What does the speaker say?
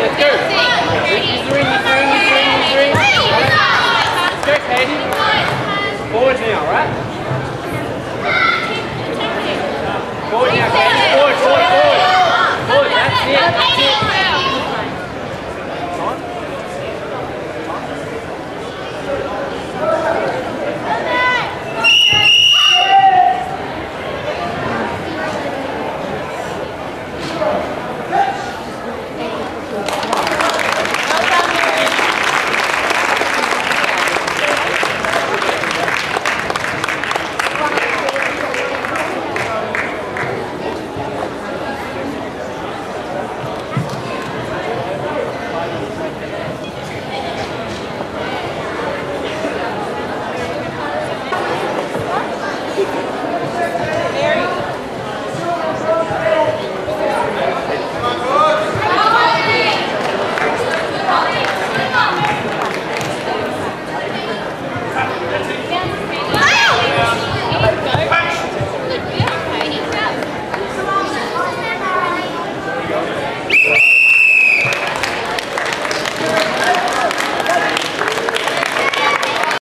Let's go. Use the ring, use the ring, use the ring, use the ring. Let's go, Katie. Forward now, right? Forward now, Katie. Forward, forward, forward. Forward, that's it, that's it.